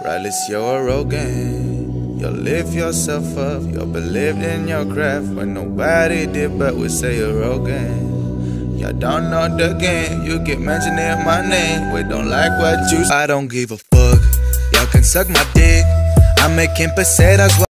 Regardless, you're arrogant. You lift yourself up, you believed in your craft when nobody did but we say you're arrogant. You don't know the game, you keep mentioning my name. We don't like what you I don't give a fuck. Y'all can suck my dick. I'm making pesetas.